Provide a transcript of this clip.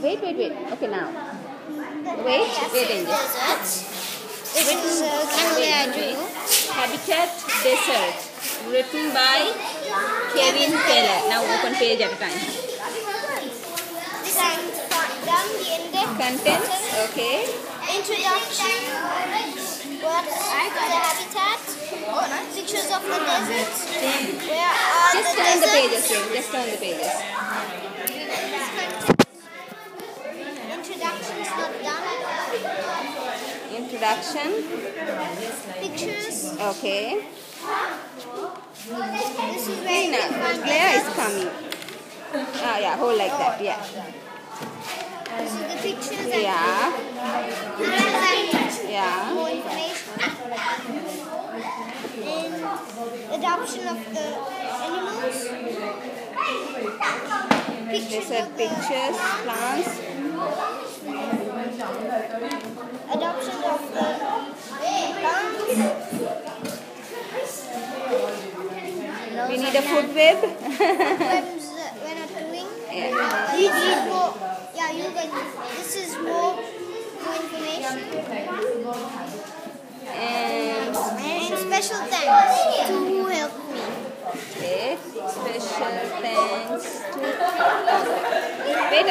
Wait, wait, wait. Okay, now. Wait, wait, Angel. Is uh, Canada Habitat Desert. Written by Kevin Pelle. Now open page at a time. This I'm the index. Contents. Okay. Introduction. What is the habitat? Pictures of the desert, Where are Just turn the pages, Just turn the pages. Pictures. Okay. This is where Hey, you now, can find Glare is coming. Ah, yeah, hold like that. Yeah. The pictures Yeah. Yeah. more information. And adoption of the animals. Pictures These are of the pictures, plants. adoption of the plants. We need a food web. We're not doing. yeah. You need more. Yeah, you can. This is more, more information. And And special thanks to who helped me. okay, special thanks to. Wait.